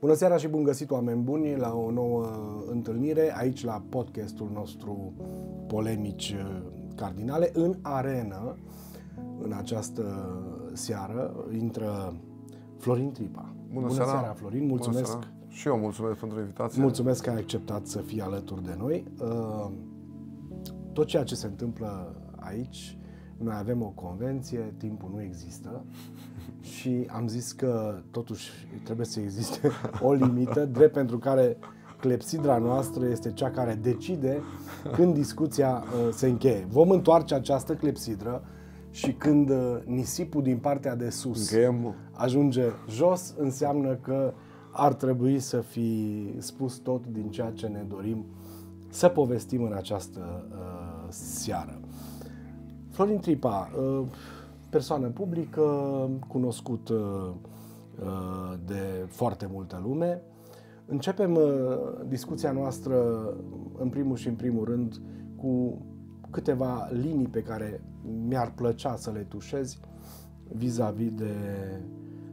Bună seara și bun găsit, oameni buni, la o nouă întâlnire aici la podcastul nostru Polemici Cardinale. În arenă, în această seară, intră Florin Tripa. Bună, Bună seara. seara, Florin, mulțumesc. Bună seara. Și eu mulțumesc pentru invitație. Mulțumesc că ai acceptat să fii alături de noi. Uh, Tot ceea ce se întâmplă aici, noi avem o convenție, timpul nu există și am zis că totuși trebuie să existe o limită, drept pentru care clepsidra noastră este cea care decide când discuția uh, se încheie. Vom întoarce această clepsidră și când uh, nisipul din partea de sus Încheiem. ajunge jos, înseamnă că ar trebui să fi spus tot din ceea ce ne dorim să povestim în această uh, seară. Florin Tripa, uh, persoană publică, cunoscut uh, uh, de foarte multă lume. Începem uh, discuția noastră, în primul și în primul rând, cu câteva linii pe care mi-ar plăcea să le tușezi vis-a-vis de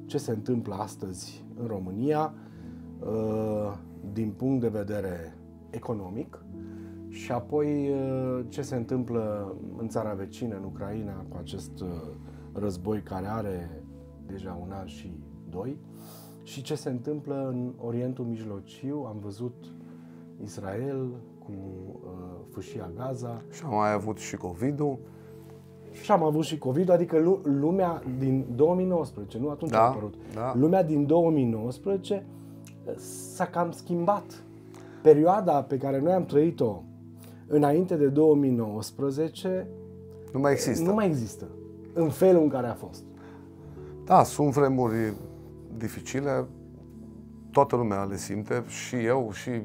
ce se întâmplă astăzi în România uh, din punct de vedere economic și apoi uh, ce se întâmplă în țara vecină, în Ucraina, cu acest uh, război care are deja un an și doi și ce se întâmplă în Orientul Mijlociu. Am văzut Israel cu uh, fâșia Gaza, Și am mai avut și COVID-ul. și am avut și COVID, adică lu- lumea din 2019, nu atunci Da, a apărut. da. Lumea din 2019 s-a cam schimbat. Perioada pe care noi am trăit-o înainte de 2019 Nu mai există. nu mai există. În felul în care a fost. Da, sunt vremuri dificile. Toată lumea le simte. Și eu, și uh,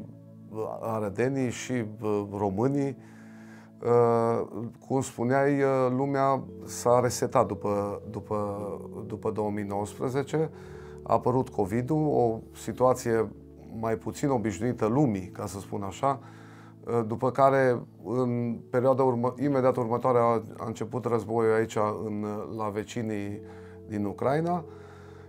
arădenii, și uh, românii. Uh, Cum spuneai, uh, lumea s-a resetat după, după, după 2019. A apărut COVID-ul, o situație mai puțin obișnuită lumii, ca să spun așa, Uh, după care, în perioada urmă, imediat următoare, a, a început războiul aici, în, la vecinii din Ucraina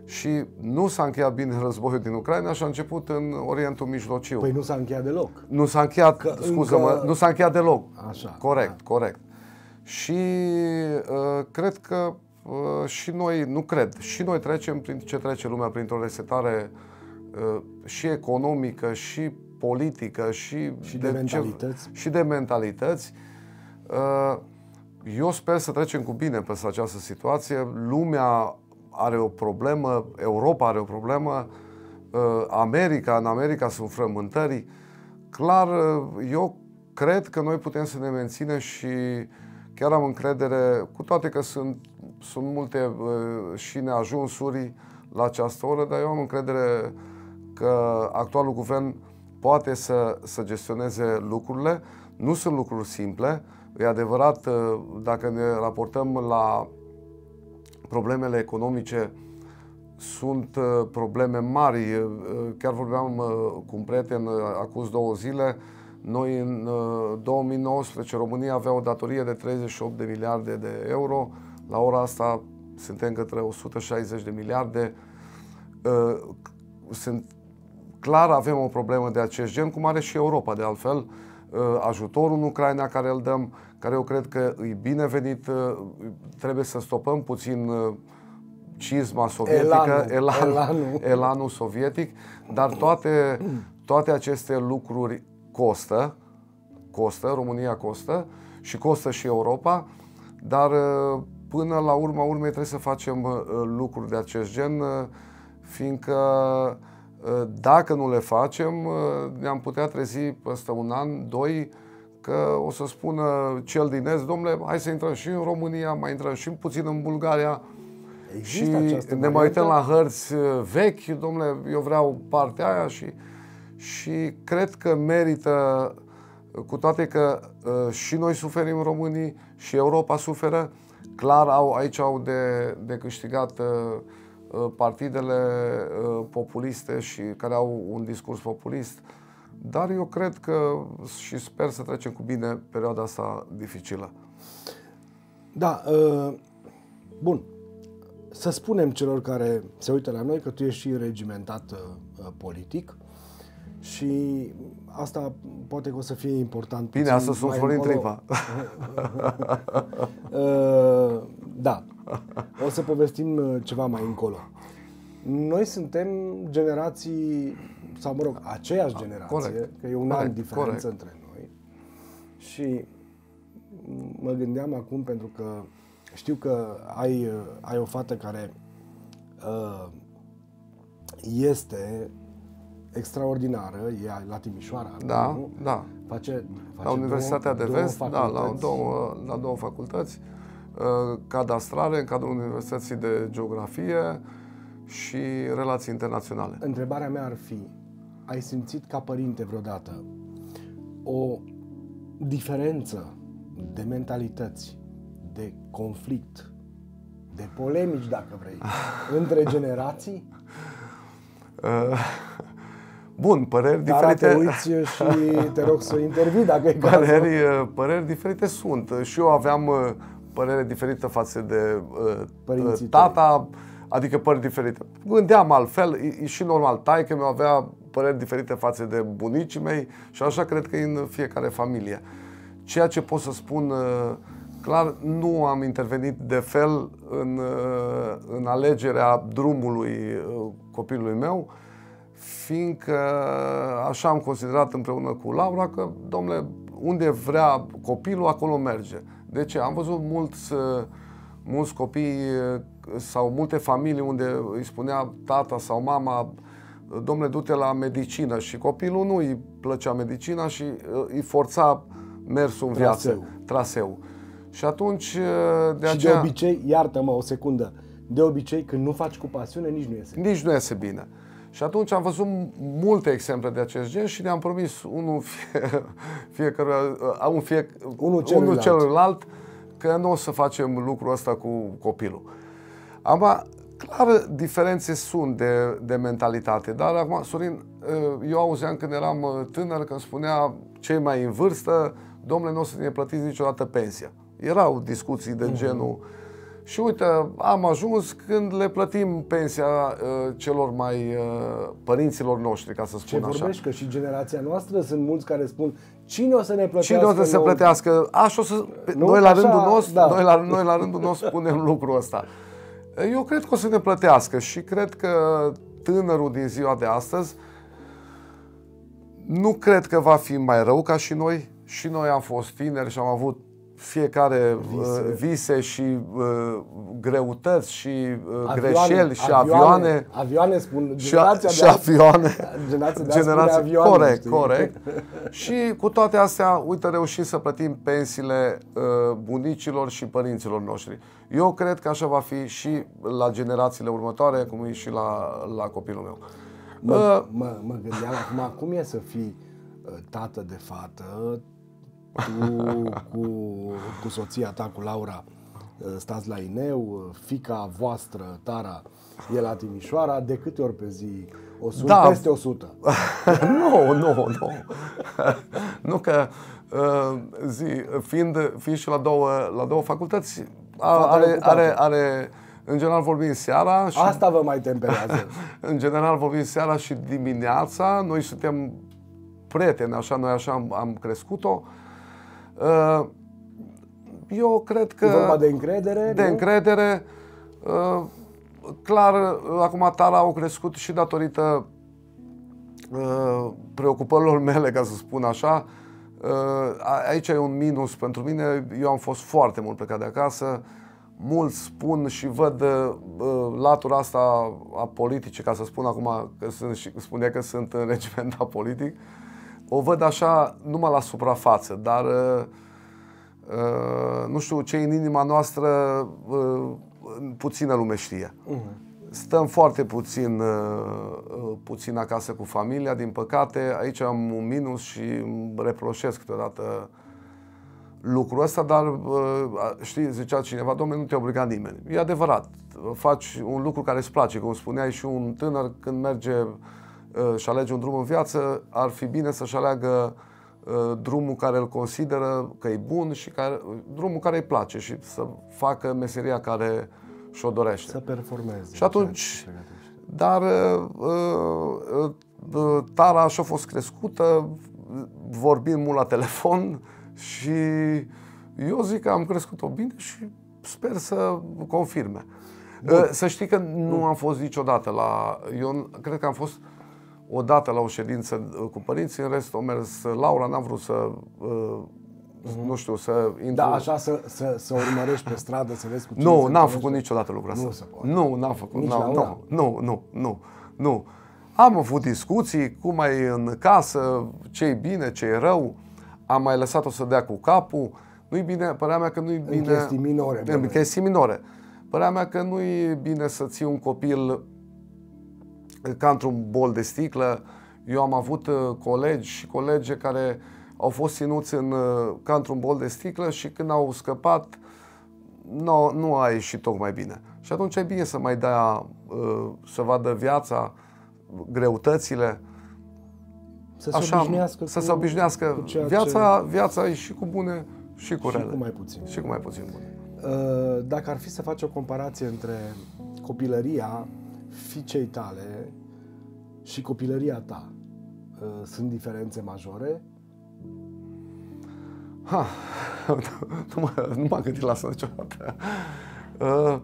și nu s-a încheiat bine războiul din Ucraina și a început în Orientul Mijlociu. Păi nu s-a încheiat deloc. nu s-a încheiat, Că scuză-mă, încă- nu s-a încheiat deloc. Așa, Corect, da. corect. Și uh, cred că uh, și noi, nu cred, și noi trecem prin ce trece lumea printr-o resetare uh, și economică, și politică, și, Și de mentalități. și de mentalități. Uh, Eu sper să trecem cu bine peste această situație. Lumea are o problemă, Europa are o problemă, uh, America, în America sunt frământări. Clar, uh, eu cred că noi putem să ne menținem și chiar am încredere, cu toate că sunt, sunt multe uh, și neajunsuri la această oră, dar eu am încredere că actualul guvern poate să, să gestioneze lucrurile. Nu sunt lucruri simple. E adevărat, uh, dacă ne raportăm la problemele economice, sunt uh, probleme mari. Uh, Chiar vorbeam uh, cu un prieten uh, acum două zile. Noi în uh, 2019 România avea o datorie de 38 de miliarde de euro. La ora asta suntem către 160 de miliarde. Uh, Sunt clar avem o problemă de acest gen, cum are și Europa de altfel. Uh, Ajutorul în Ucraina care îl dăm, care eu cred că e binevenit, uh, trebuie să stopăm puțin uh, cizma sovietică, Elanul, elan, elanul. elanul sovietic, dar toate, toate aceste lucruri costă, costă, România costă și costă și Europa, dar uh, până la urma urmei trebuie să facem uh, lucruri de acest gen, uh, fiindcă uh, dacă nu le facem, uh, ne-am putea trezi peste un an, doi, că o să spună cel din Est, domnule, hai să intrăm și în România, mai intrăm și puțin în Bulgaria, Există și această ne mai uităm variantă? la hărți uh, vechi, domnule, eu vreau partea aia și, și cred că merită, uh, cu toate că uh, și noi suferim românii și Europa suferă, clar au, aici au de, de câștigat uh, uh, partidele uh, populiste și care au un discurs populist, dar eu cred că și sper să trecem cu bine perioada asta dificilă. Da, uh, bun. Să spunem celor care se uită la noi că tu ești și regimentat uh, politic și asta poate că o să fie important. Bine, asta sunt Florin Tripa. uh, da, o să povestim uh, ceva mai încolo. Noi suntem generații, sau mă rog, aceeași generație, corect. că e un corect, an diferență corect. între noi. Și mă gândeam acum pentru că știu că ai, uh, ai o fată care uh, este extraordinară, e la Timișoara. Da, nu? da. Face, face la Universitatea două, de Vest, două da, la două, la două facultăți uh, cadastrale în cadrul Universității de Geografie și Relații Internaționale. Întrebarea mea ar fi, ai simțit ca părinte vreodată o diferență de mentalități, de conflict, de polemici, dacă vrei, între generații? Uh, Bun, păreri Dar diferite. te uiți și te rog să intervii dacă e cazul. Păreri, uh, păreri diferite sunt. Și eu aveam uh, părere diferită față de uh, Părinții tata, tăi. adică păreri diferite. Gândeam altfel, e, e și normal. Taică mi avea păreri diferite față de bunicii mei și așa cred că e în fiecare familie. Ceea ce pot să spun clar, nu am intervenit de fel în, în alegerea drumului copilului meu, fiindcă așa am considerat împreună cu Laura că, domnule, unde vrea copilul, acolo merge. De ce? Am văzut mulți, mulți copii sau multe familii unde îi spunea tata sau mama domnule, du-te la medicină și copilul nu îi plăcea medicina și îi forța mersul în viață, traseu. traseu. Și atunci, de și aceea... de obicei, iartă-mă o secundă, de obicei când nu faci cu pasiune, nici nu iese. Nici nu iese bine. Și atunci am văzut multe exemple de acest gen și ne-am promis unul fie, fiecare, un fie, unul celuilalt. unul celuilalt că nu o să facem lucrul ăsta cu copilul. Acum, clar, diferențe sunt de, de mentalitate, dar acum, Sorin, eu auzeam când eram tânăr, când spunea cei mai în vârstă, domnule, nu o să ne plătiți niciodată pensia. Erau discuții de mm-hmm. Genul și uite, am ajuns când le plătim pensia uh, celor mai uh, părinților noștri, ca să spun Ce așa. vorbești? Că și generația noastră sunt mulți care spun cine o să ne plătească? Cine o să se plătească? Așa o să... Nu? Noi la Așa, rândul nostru, da. noi, la, noi la rândul nostru spunem lucrul ăsta. Eu cred că o să ne plătească și cred că tânărul din ziua de astăzi nu cred că va fi mai rău ca și noi. Și noi am fost tineri și am avut fiecare vise, uh, vise și uh, greutăți și uh, avioane, greșeli și avioane. Avioane, avioane spun generația și, de și avioane. Generația de generația, avioane, corect, știi? corect. și cu toate astea, uite, reușim să plătim pensiile uh, bunicilor și părinților noștri. Eu cred că așa va fi și la generațiile următoare, cum e și la, la copilul meu. Mă, uh, mă, mă gândeam acum, cum e să fii uh, tată de fată, tu cu, cu soția ta, cu Laura, stați la Ineu, fica voastră, Tara, e la Timișoara, de câte ori pe zi? O sunt da. peste 100. nu, nu, nu. nu că uh, zi, fiind, fiind și la două, la două facultăți, are, are, are, în general vorbim seara. Și, Asta vă mai temperează. în general vorbim seara și dimineața. Noi suntem prieteni, așa, noi așa am, am crescut-o. Uh, Uh, eu cred că... E vorba de încredere, De nu? încredere. Uh, clar, acum Tara au crescut și datorită uh, preocupărilor mele, ca să spun așa. Aici e un minus pentru mine. Eu am fost foarte mult plecat de acasă. Mulți spun și văd latura asta a politicii, ca să spun acum că sunt, spune că sunt în regimentat politic. Uh, o văd așa numai la suprafață, dar uh, uh, nu știu, ce în inima noastră uh, puțină lume știe. Uh-huh. Stăm foarte puțin, uh, uh, puțin acasă cu familia, din păcate. Aici am un minus și îmi reproșesc câteodată lucrul ăsta, dar uh, știi, zicea cineva, domnule, nu te obliga nimeni. E adevărat, faci un lucru care îți place, cum spuneai și un tânăr când merge și alege un drum în viață, ar fi bine să-și aleagă uh, drumul care îl consideră că e bun și care, drumul care îi place și să facă meseria care și-o dorește. Să performeze. Și atunci, dar uh, uh, Tara așa a fost crescută, vorbind mult la telefon și eu zic că am crescut-o bine și sper să confirme. Bun. Să știi că nu am fost niciodată la... Eu cred că am fost o dată la o ședință cu părinții, în rest o mers Laura, n-am vrut să uh-huh. nu știu, să intru... Da, așa să, să, să urmărești pe stradă, să vezi cu cine Nu, n-am făcut niciodată lucrul ăsta. Nu se poate. Nu, n-am făcut. Nici n-am, la nu, nu, nu, nu, nu. Am avut discuții, cum ai în casă, ce e bine, ce e rău. Am mai lăsat-o să dea cu capul. Nu-i bine, părea mea că nu-i bine... În chestii minore. În chestii minore. Părea mea că nu-i bine să ții un copil ca într-un bol de sticlă. Eu am avut uh, colegi și colege care au fost ținuți în, uh, ca într-un bol de sticlă și când au scăpat, nu, nu a ieșit tocmai bine. Și atunci e bine să mai dea, uh, să vadă viața, greutățile. Să se Așa, obișnuiască să se obișnuiască. Cu viața, ce... viața e și cu bune și cu rele. Și cu mai puțin. Și cu mai puțin bune. Uh, dacă ar fi să faci o comparație între copilăria fiicei tale și copilăria ta, sunt diferențe majore? Ha, nu, mă, nu m-am gândit la asta niciodată. Uh,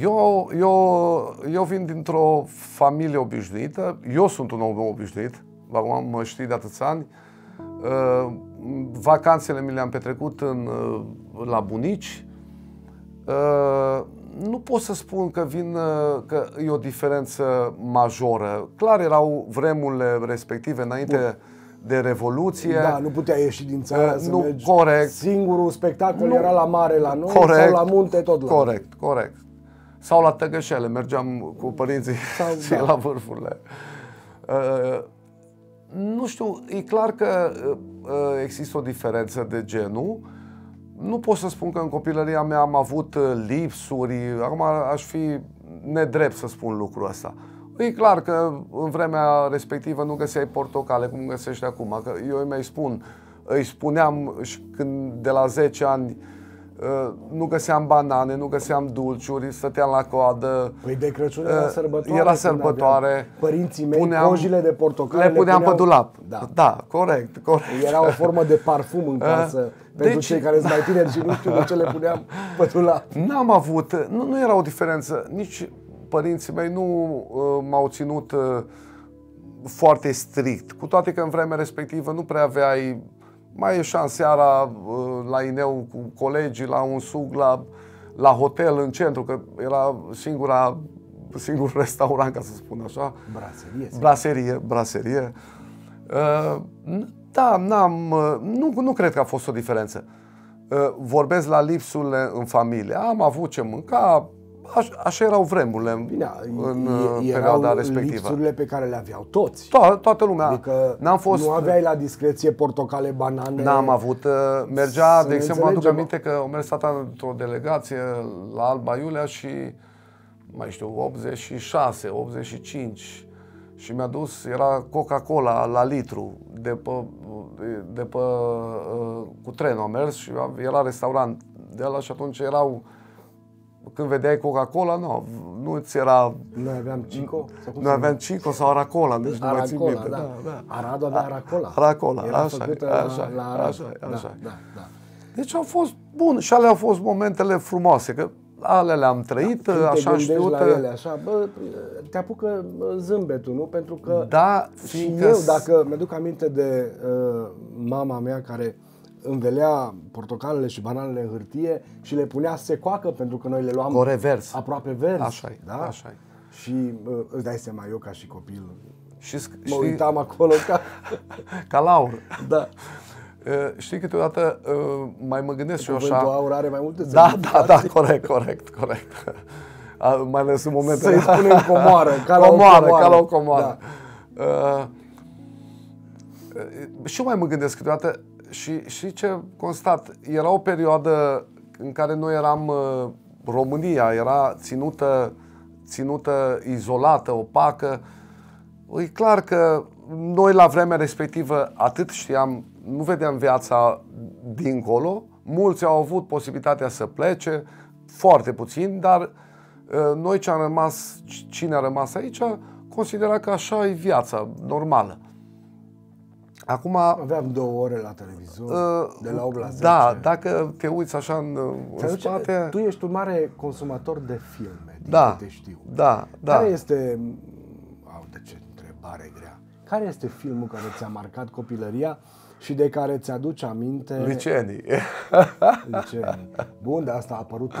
eu, eu, eu vin dintr-o familie obișnuită, eu sunt un om obișnuit, acum mă știi de atâția ani. Uh, vacanțele mi le-am petrecut în, uh, la bunici. Nu pot să spun că vin că e o diferență majoră. Clar erau vremurile respective înainte Bun de revoluție. Da, nu putea ieși din țară uh, să nu, mergi. Corect. Singurul spectacol nu, era la mare la noi corect, sau la munte tot la Corect, corect. Sau la Tăgășele, mergeam cu părinții sau, da. la vârfurile. Uh, nu știu, e clar că uh, există o diferență de genul. Nu pot să spun că în copilăria mea am avut uh, lipsuri, acum aș fi nedrept să spun lucrul ăsta. E clar că în vremea respectivă nu găseai portocale cum găsești acum. Că eu îi mai spun, îi spuneam și când de la 10 ani uh, nu găseam banane, nu găseam dulciuri, stăteam la coadă. Păi de Crăciun era uh, sărbătoare. Era sărbătoare. Părinții mei, puneam, cojile de portocale le puneam, le puneam pe dulap. Da. da, corect, corect. Era o formă de parfum în uh, casă. Pentru deci, cei care sunt mai tineri și nu știu de ce le puneam pe dulap. N-am avut, nu, nu era o diferență nici părinții mei nu uh, m-au ținut uh, foarte strict, cu toate că în vremea respectivă nu prea aveai, mai ieșeam seara uh, la Ineu cu colegii, la un sug, la, la hotel în centru, că era singura, singurul restaurant, ca să spun așa. Braserie. Braserie, braserie. Uh, da, n-am, uh, nu, nu cred că a fost o diferență. Uh, vorbesc la lipsurile în familie. Am avut ce mânca, Aș, așa erau vremurile Bine, în e, perioada respectivă. lipsurile pe care le aveau toți. To- toată lumea. Adică N-am fost, nu aveai la discreție portocale, banane. N-am avut. Uh, mergea, de exemplu, aduc aminte că au mers tata într-o delegație la Alba Iulia și mai știu, 86, 85 și mi-a dus, era Coca-Cola la litru de pe, de, de pe, uh, cu trenul a mers și era restaurant de la și atunci erau când vedeai Coca-Cola, nu, nu ți era... Noi aveam Cico? Noi aveam Cico sau Aracola, deci nu mai țin minte. Da. Da, da. Aradu avea Aracola. Aracola, era așa, așa, la, la așa, așa, așa. Da, da, da. Deci au fost bun și alea au fost momentele frumoase, că ale le-am trăit, da, așa știut. la ele, așa, bă, te apucă zâmbetul, nu? Pentru că da, și eu, dacă mi-aduc aminte de uh, mama mea care învelea portocalele și bananele în hârtie și le punea secoacă pentru că noi le luam Cu revers. aproape verzi. Așa da? așa Și uh, îți dai seama, eu ca și copil și sc- mă uitam acolo ca... ca laur. Da. Uh, știi, câteodată uh, mai mă gândesc și eu așa... aur are mai multe Da, da, da, corect, corect, corect. Uh, mai ales în momentele... Să-i spunem comoară, ca la comoară, o comoară. Ca la o comoară. Da. Uh, și eu mai mă gândesc câteodată, și, și ce constat? Era o perioadă în care noi eram, uh, România era ținută, ținută izolată, opacă. E clar că noi la vremea respectivă atât știam, nu vedeam viața dincolo, mulți au avut posibilitatea să plece, foarte puțin, dar Uh, Noi ce am rămas, cine a rămas aici, considera că așa e viața normală. Acum, Aveam două ore la televizor, uh, de la 8 la 10. da, dacă te uiți așa în, Te în aduce- spate, Tu ești un mare consumator de filme, din da, câte știu. da, da. Care este... Au, de ce întrebare grea. Care este filmul care ți-a marcat copilăria și de care ți-aduce aminte... Licenii. Licenii. Bun, de asta a apărut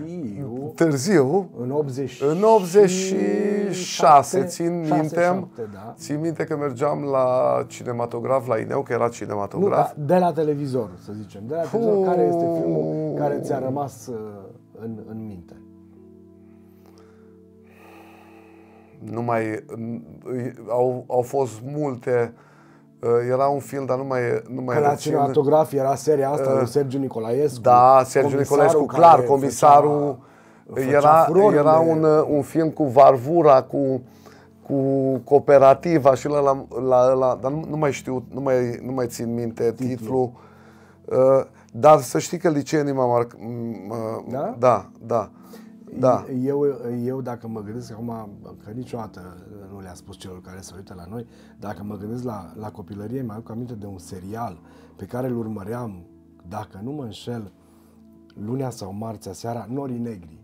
târziu, Târziu, în 80 În 86, țin șase, minte, șapte, da. țin minte că mergeam la cinematograf la Ineu, că era Nu, cinematograf. da, de la televizor, să zicem. De la televizor, care este filmul care ți-a rămas uh, în, în minte? Nu mai, au, au fost multe, uh, era un film, dar nu mai, nu mai Că la rețin. cinematograf era seria asta lui Sergiu Nicolaescu. Uh, Da, Sergiu comisarul Nicolescu, care clar, făcea- comisarul. făcea Era, furor era de- un, uh, un film cu Varvura, cu, cu cooperativa și la, la, la, la dar nu, nu mai știu, nu mai, nu mai țin minte titlul. Uh, dar să știi că liceenii m-a marcat. Da? Da, da. Da. Eu, eu, dacă mă gândesc, acum, că niciodată nu le-a spus celor care se uită la noi, dacă mă gândesc la, la copilărie, mai aduc aminte de un serial pe care îl urmăream, dacă nu mă înșel, lunea sau marțea seara, Norii Negri.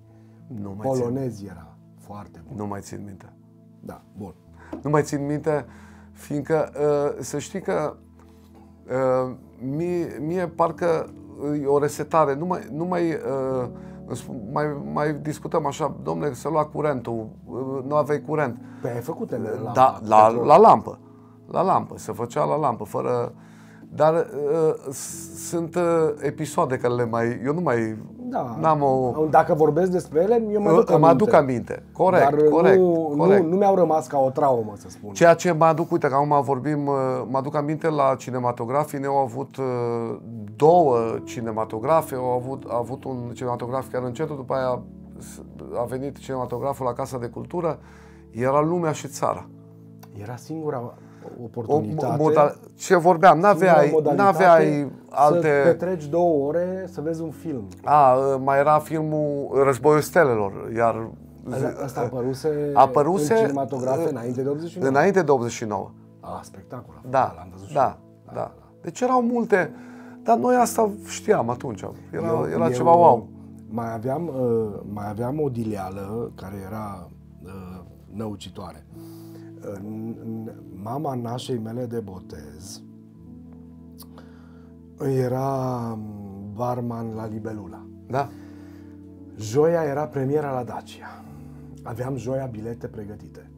Nu mai, țin, Polonez era. Foarte bun. nu mai țin minte. Da, bun. Nu mai țin minte, fiindcă uh, să știi că uh, mie, mie parcă e o resetare. Nu mai, nu mai, uh, îmi sp- mai, mai discutăm așa, domnule, să lua curentul, uh, nu aveai curent. Păi ai făcut ele la, Da, la, la lampă. La lampă, se făcea la lampă, fără... Dar uh, s- sunt uh, episoade care le mai... Eu nu mai... Da. N-am o... Dacă vorbesc despre ele, eu mă Îmi aduc aminte. aduc aminte. Corect, Dar corect, nu, corect. Nu, nu mi-au rămas ca o traumă, să spun. Ceea ce mă aduc, uite, că acum vorbim, uh, mă aduc aminte la cinematografii, ne-au avut uh, două cinematografe, au avut, a avut un cinematograf chiar încetul, după aia s- a venit cinematograful la Casa de Cultură, era lumea și țara. Era singura O, oportunitate. modal, ce vorbeam, n-aveai, singura modalitate n-aveai Să alte... petreci două ore să vezi un film. A, uh, mai era filmul Războiul Stelelor, iar Asta- Asta apăruse, apăruse, în cinematografe uh, înainte de 89. înainte de 89. A, spectacol. a fost, Da, l-am văzut și da, eu. da. Deci erau multe, dar noi asta știam atunci. Era, Eu- era eu ceva wow. Mai aveam, uh, mai aveam o dileală care era uh, năucitoare. Uh, n- n- mama nașei mele de botez era um, barman la Libelula. Da. Joia era premiera la Dacia. Aveam joia bilete pregătite.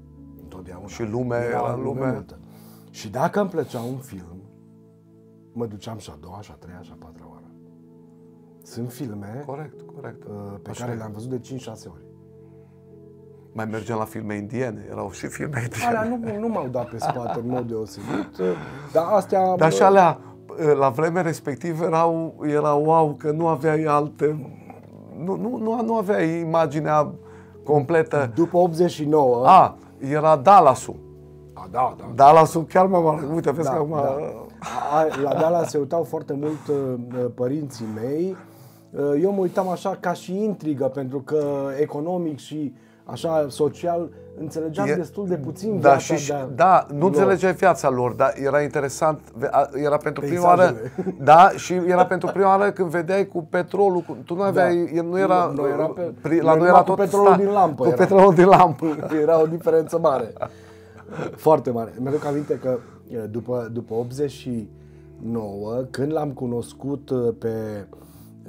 Întotdeauna. Și lume era lume. multă. Și dacă îmi plăcea un film, mă duceam și a doua, și a treia, și a patra oară. Sunt filme Corect, corect. uh, pe Așa care e. le-am văzut de 5-6 ori. Mai mergeam la filme indiene, erau și filme Alea indiene. nu, nu m-au dat pe spate în mod deosebit, uh, dar astea... Dar și alea, la vremea respectivă, erau, erau wow, că nu aveai alte... Nu, nu, nu, nu aveai imaginea completă. După 89... A, era Dallas-ul. a da, da. Dallas-ul chiar mă Uite, vezi Da, că acum... da. A- La Dallas se uitau foarte mult uh, părinții mei. Uh, Eu mă uitam așa ca și intrigă, pentru că economic și așa social înțelegeam E- destul de puțin Da, viața și, de da, nu lor. înțelegeai viața lor, dar era interesant, ve- a- era pentru prima oară, Peisajele. da, și era pentru prima oară când vedeai cu petrolul, cu, tu nu aveai, Da. nu era, Nu, noi era pe- pri, noi la noi numai era cu tot petrolul din lampă cu era. petrolul din lampă. Era o diferență mare. Foarte mare. Mi-aduc aminte că e, după, după 89, când l-am cunoscut uh, pe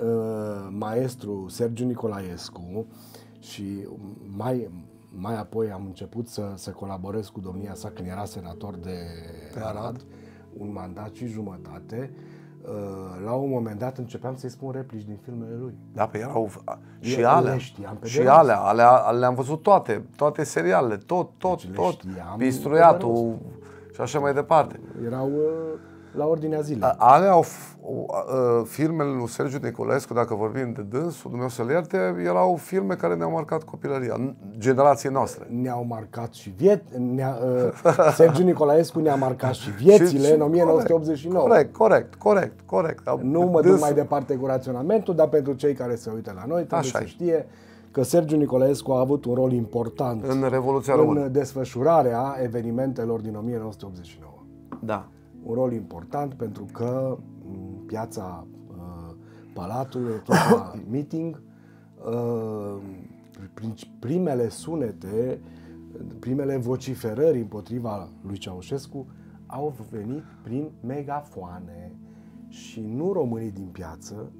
uh, maestru Sergiu Nicolaescu și mai, mai apoi am început să, să colaborez cu domnia sa când era senator de Arad, un mandat și jumătate, uh, la un moment dat începeam să-i spun replici din filmele lui. Da, pe erau și Eu alea, le știam pe și de rost. alea, alea, le-am văzut toate, toate serialele, tot, tot, Deci le tot, știam pistruiatul și așa mai departe. Erau uh, la ordinea zilei. A- Alea au, f- o- a- a- filmele lui Sergiu Nicolescu, dacă vorbim de dânsul, Dumnezeu să-l ierte, erau filme care ne-au marcat copilăria, n- generației noastre. ne-au marcat și viet, ne-a, uh, Sergiu Nicolaescu ne-a marcat și viețile Și- în 1989. Corect, corect, corect, corect. Nu mă duc Dânsul- mai departe cu raționamentul, dar pentru cei care se uită la noi trebuie Așa să e. știe că Sergiu Nicolaescu a avut un rol important În Revoluția Română. în desfășurarea evenimentelor din 1989. Da. Un rol important pentru că m, piața uh, Palatului, echipa meeting, uh, prin- primele sunete, primele vociferări împotriva lui Ceaușescu au venit prin megafoane și nu românii din piață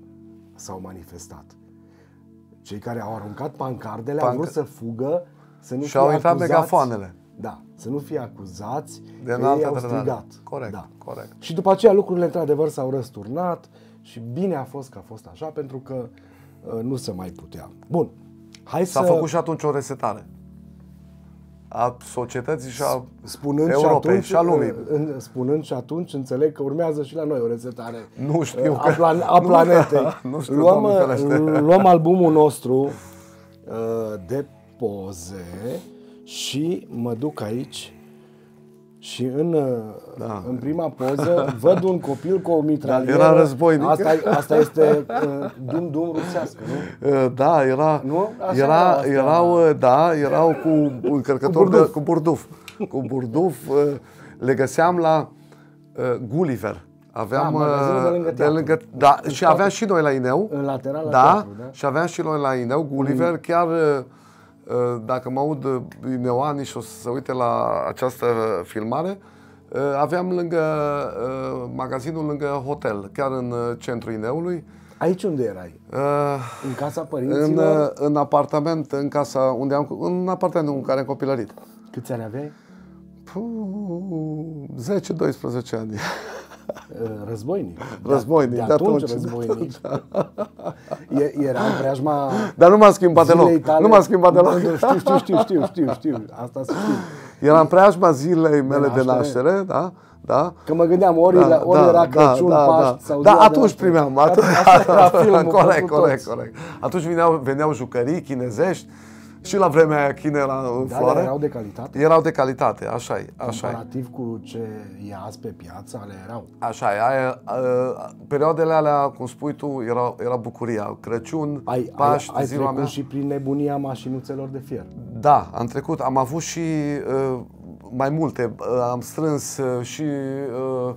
s-au manifestat. Cei care au aruncat pancardele au Panc- vrut să fugă, să nu Și-au fie intrat acuzați, megafoanele. Da, să nu fie acuzați De că ei înaltă au trădare. strigat. Corect, Da. corect. Și după aceea lucrurile într-adevăr s-au răsturnat și bine a fost că a fost așa pentru că uh, nu se mai putea. Bun, hai S-a să făcut și atunci o resetare a societății și a spunând Europei și atunci, și a lumii. uh, în, spunând și atunci înțeleg că urmează și la noi o resetare Nu știu uh, a, că- plan- a nu- planetei. nu știu, luăm, Doamne ferește. uh, luăm albumul nostru uh, de poze și mă duc aici și în, uh, Da. în prima poză văd un copil cu o mitralieră. Era războinic. Asta, asta este uh, dum-dum rusească, nu? Uh, Da, era, Nu? Așa era era, asta. erau, uh, da, erau cu încărcători Cu burduf. de, cu burduf. Cu burduf uh, le găseam la uh, Gulliver. Aveam Da, magazinul de lângă uh, teatru. lângă, da, În și spate. aveam și noi la Ineu. În lateral la da, teatru, da? și aveam și noi la Ineu, Gulliver, chiar uh, uh, dacă mă aud uh, ineuanii și o să se uite la această filmare, uh, aveam lângă uh, magazinul lângă hotel, chiar în uh, centrul Ineului. Aici unde erai? Uh, În casa în, părinților? uh, în apartament, în casa unde am, în apartamentul în care am copilărit. Câți ani aveai? Puh, 10-12 ani. Uh, Războinic. Războinic, De, de atunci, atunci, războinic. E- Era în preajma Dar nu m-am schimbat deloc. zilei tale. Nu m-am schimbat deloc. Da, Știu, știu, știu, știu, știu, știu. Asta să știu. Era în preajma zilei mele de naștere. naștere, da? Da. Că mă gândeam, ori, da, ori era Crăciun, da, Paști da. sau Da, ziua de atunci naștere. primeam. Că Atunci, Asta era filmul corect, pentru corect, toți. corect. Atunci veneau, veneau jucării chinezești și la vremea aia China era în Da, floare. dar erau de calitate. Erau de calitate, așa e, așa e. Comparativ cu ce e azi pe piață, ale erau. Așa e, aia, uh, perioadele alea, cum spui tu, era, era bucuria. Crăciun, Ai, ai, Paști, ai ziua trecut mea. și prin nebunia mașinuțelor de fier. Da, am trecut. Am avut și uh, mai multe. Uh, am strâns uh, și uh, uh,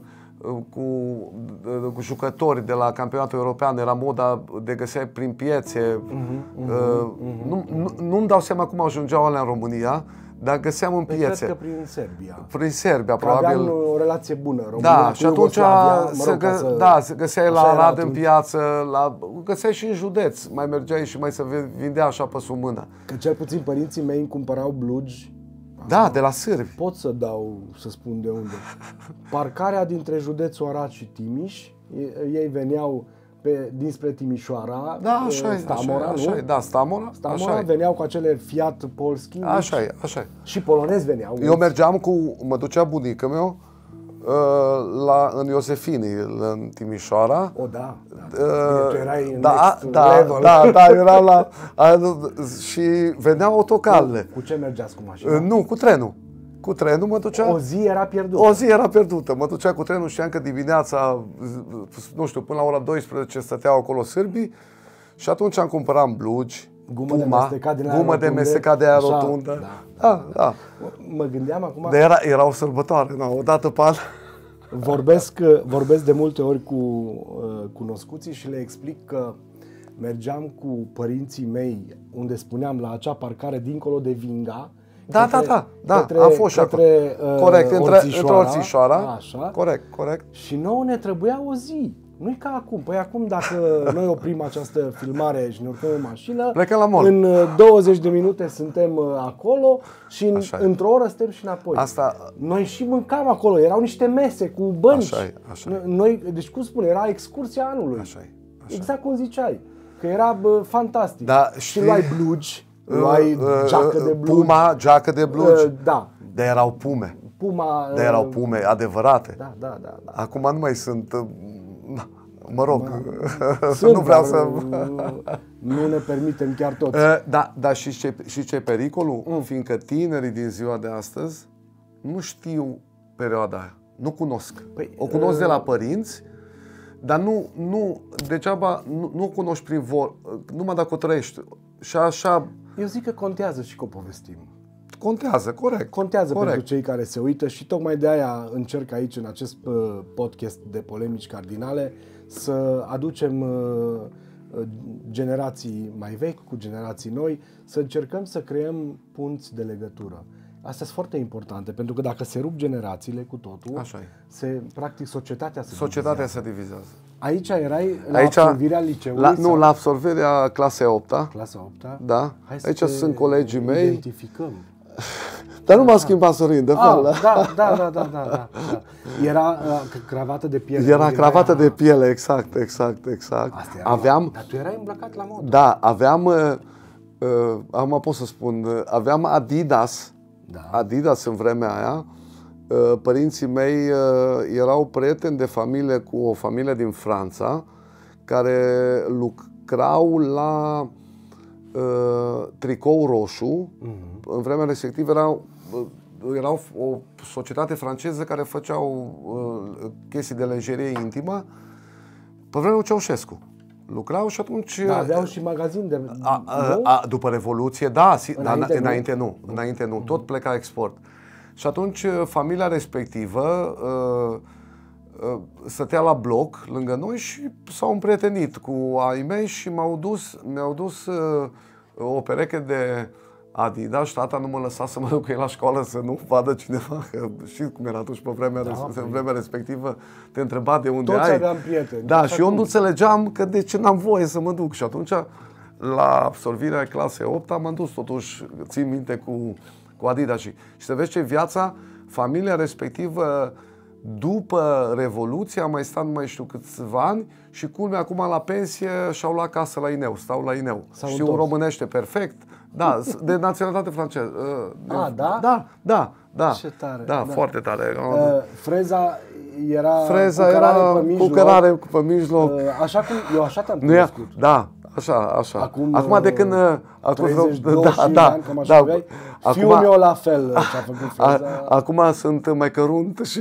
cu, uh, cu jucători de la campionatul european. Era moda de găseai prin piețe. Mhm, Uh, nu, nu, nu-mi dau seama cum ajungeau alea în România, dar găseam în Păi piețe. Cred că prin Serbia. Prin Serbia, Că aveam probabil. o relație bună. România Da, cu și atunci Iugoslavia, mă se, rog, ca gă, să- da, se găseai așa la era Arad în atunci. piață, la, găseai și în județ. Mai mergeai și mai se vindea așa pe sub mână. Că cel puțin părinții mei îmi cumpărau blugi. Da, de la sârbi. Pot să dau, să spun de unde. Parcarea dintre județul Arad și Timiș, e- ei veneau pe, dinspre Timișoara, Da, așa e, Stamora, așa, e, nu? așa e, da, Stamora, Stamora așa e. veneau cu acele Fiat Polski mici Așa e, așa e. și polonezi veneau. Eu mergeam cu, mă ducea bunica meu uh, la, în Iosefini, în Timișoara. O, da, da. Uh, tu erai în da, next da, level. da, da, eram la... A, și veneau autocarele. Cu ce mergeați cu mașina? Uh, nu, cu trenul. Cu trenul mă ducea... O zi era pierdută. O zi era pierdută. Mă ducea cu trenul, știam că dimineața, nu știu, până la ora 12 stăteau acolo sârbii și atunci am cumpărat blugi, Gumă de Puma, mestecat din aia gumă de rotunde. mestecat de aia Așa, rotundă. da. Da, da. Mă gândeam acum, Dar era, era o sărbătoare, nu, o dată pe an. vorbesc, vorbesc de multe ori cu uh, cunoscuții și le explic că mergeam cu părinții mei unde spuneam la acea parcare dincolo de Vinga. Da, da, da, da, am fost și acolo. către, uh, Corect, între, între Orțișoara, Orțișoara. Așa. Corect, corect. Și nouă ne trebuia o zi. Nu-i ca acum. Păi acum dacă noi oprim această filmare și ne urcăm în mașină, Plecăm la mall. în uh, 20 de minute suntem uh, acolo și în, Așa e. într-o oră suntem și înapoi. Asta- Noi și mâncam acolo, erau niște mese cu bănci. Așa e, așa e. Noi, deci cum spune, era excursia anului. Așa e, așa exact cum ziceai. Că era bă, fantastic. Da, și știi- luai blugi, luai Uh, uh, geacă de uh, blugi. Puma, geacă de blugi. Uh, da. Dar erau pume. Puma. Dar erau uh, pume adevărate. Da, da, da. da. Acum nu mai sunt... uh, na, Mă rog, Sunt, nu vreau dar, să... uh, Nu ne permitem chiar toți. Uh, Da, dar și ce, și ce pericolul? Mm. Fiindcă tinerii din ziua de astăzi nu știu perioada aia. Nu cunosc. Păi, o cunosc de uh, la părinți, dar nu, nu degeaba, nu, nu o cunoști prin vor, numai dacă o trăiești. și așa Eu zic că contează și că o povestim. Contează, corect. Contează corect. pentru cei care se uită și tocmai de aia încerc aici, în acest uh, podcast de polemici cardinale, să aducem uh, uh, generații mai vechi cu generații noi, să încercăm să creăm punți de legătură. Astea sunt foarte importante, pentru că dacă se rup generațiile cu totul, Așa e. se, practic societatea se Societatea divizează. se divizează. Aici erai la Aici, absolvirea liceului? la, sau nu, la absolvirea clasei 8 -a. clasa 8 Da. Hai să Aici te sunt colegii mei. Identificăm. Dar nu m-a schimbat Sorin, de Ah, fel. da, da, da, da, da, da, da. Era uh, cravată de piele. Era Din cravată aia- de piele, exact, exact, exact. Asta era Aveam, Dar tu erai îmbrăcat la modă. da, aveam, uh, uh, acum pot să spun, uh, aveam Adidas, Da. Adidas în vremea aia. Uh, Părinții mei uh, erau prieteni de familie cu o familie din Franța care lucrau la uh, tricou roșu. În vremea respectivă erau, uh, erau o societate franceză care făceau uh, chestii de lenjerie intimă pe vremea lui Ceaușescu. Lucrau și atunci... Da, aveau și magazin de... A, a, nu? a, după Revoluție, da, si, Înainte înainte, nu? înainte nu. Înainte nu. Tot pleca export. Și atunci uh, familia respectivă uh, uh, stătea la bloc lângă noi și s-au împrietenit cu ai mei și m-au dus, mi-au dus uh, o pereche de Adidas și tata nu mă lăsa să mă duc cu el la școală să nu vadă cineva, că știți cum era atunci pe vremea, da, în vremea respectivă, te întreba de unde Toți ai. aveam prieteni. Da, Așa și eu cum- nu înțelegeam că de ce n-am voie să mă duc. Și atunci, la absolvirea clasei 8 m-am dus totuși, țin minte, cu, cu Adidas. Și, și să vezi ce viața, familia respectivă, după Revoluție, a mai stat nu mai știu câțiva ani și culmea acum la pensie și-au luat casă la Ineu, stau la Ineu. S-au Știu întors. românește perfect, da, s- de naționalitate franceză. uh, de- A, da? Da, da, da. Ce tare, Da, da. foarte tare. Uh, freza era Freza cu cărare era pe cu mijloc. cărare pe mijloc. Uh, așa cum... Eu așa te-am Nu e, cunoscut. da, așa, așa. Acum, Acum de când... uh, Acum 30, vreo- 25 de ani, cam așa aveai. Fiul meu la fel ce-a făcut a, freza. acum sunt mai cărunt și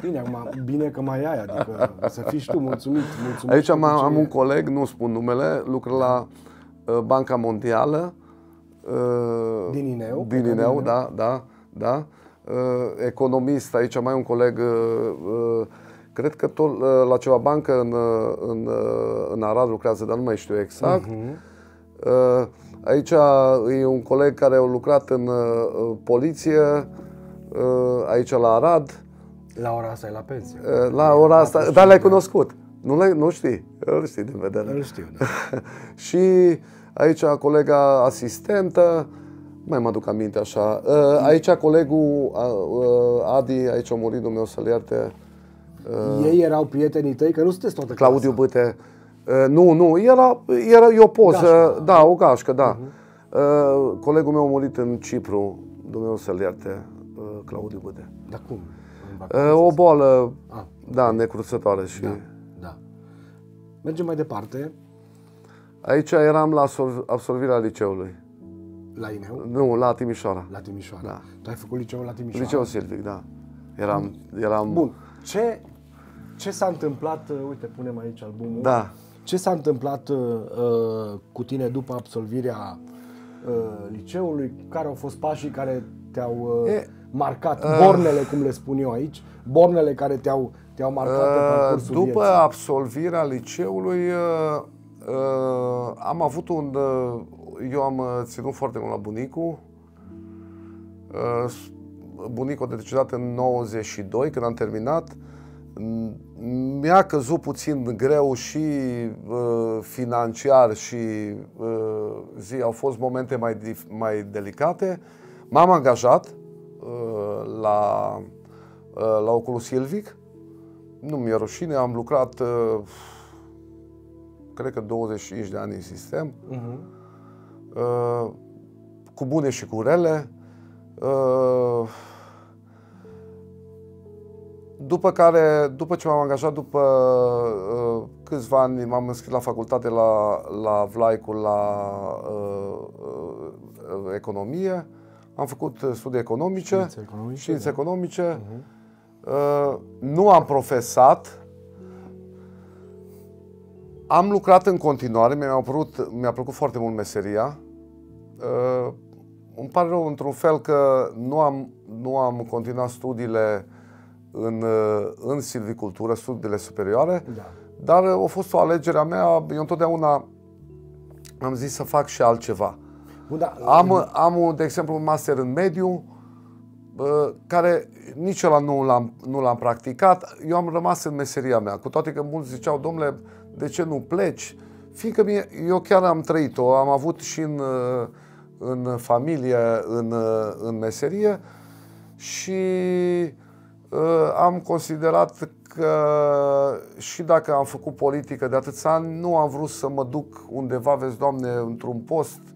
Bine, acum, bine că mai ai, adică să fii și tu mulțumit. mulțumit aici am, pentru ce am e. un coleg, nu spun numele, lucră la uh, Banca Mondială. uh, Din Ineu? Din Plecat Ineu, din da, da, da. Uh, economist, aici mai un coleg, uh, uh, cred că tot uh, la ceva bancă în, uh, în, uh, în Arad lucrează, dar nu mai știu exact. Mhm. Uh, Aici e un coleg care a lucrat în uh, poliție, uh, aici la Arad, La ora asta e la pensie. uh, la ora asta, dar l-ai cunoscut. Nu, l-ai, nu știi, îl știi din vedere. Îl știu, da. și aici colega asistentă, mai mă aduc aminte așa. Uh, Aici colegul uh, uh, Adi, aici a murit Dumnezeu să-l ierte, Ei erau prietenii tăi, că nu sunteți toată Claudiu clasa. Bâte. Uh, Nu, nu, era, era e o poză, Gașcă. da, o gașcă, da. Uh, Colegul meu a murit în Cipru, Dumnezeu să-l ierte, uh, Claudiu Bâte. Dar cum? În vacanță? Uh, O boală, Ah, da, necruțătoare și... da, da. Mergem mai departe, Aici eram la absolv- absolvirea liceului. la Ineu, Nu, la Timișoara. la Timișoara. Da. Tu ai făcut liceul la Timișoara. Liceul Silvic, da. Eram, eram... Bun. Ce, ce s-a întâmplat, uh, uite, punem aici albumul. Da. Ce s-a întâmplat uh, uh, cu tine după absolvirea uh, liceului? Care au fost pașii care te-au uh, E, marcat? Bornele, cum le spun eu aici. Bornele care te-au, te-au marcat pe Uh, parcursul După vieții. absolvirea liceului, uh, uh, am avut un... uh, Eu am uh, ținut foarte mult la bunicul. Uh, s- Bunicul a decedat în 92, când am terminat. M- Mi-a căzut puțin greu și uh, financiar și uh, zi, au fost momente mai, dif- mai delicate. M-am angajat uh, la, uh, la Oculus Silvic. Nu mi-e rușine, am lucrat, uh, cred că 25 de ani în sistem, Mhm. uh, cu bune și cu rele. Uh, După care, după ce m-am angajat, după uh, câțiva ani m-am înscris la facultate la, la Vlaicu la uh, uh, economie. Am făcut uh, studii economice. Științe economice, Științe da. economice. Uh, nu am profesat. am lucrat în continuare, mi-a, părut, mi-a plăcut foarte mult meseria. Uh, îmi pare rău într-un fel că nu am, nu am continuat studiile în, uh, în silvicultură, studiile superioare, Da. dar uh, a fost o alegere a mea. Eu întotdeauna am zis să fac și altceva. Bun, da, Am, am un, de exemplu, un master în mediu, bă, care nici ăla nu l-am, nu l-am practicat. Eu am rămas în meseria mea, cu toate că mulți ziceau, domnule, de ce nu pleci? Fiindcă mie, eu chiar am trăit-o, am avut și în, uh, în familie, în, uh, în meserie și uh, am considerat că și dacă am făcut politică de atâția ani, nu am vrut să mă duc undeva, vezi, Doamne, într-un post. Uh,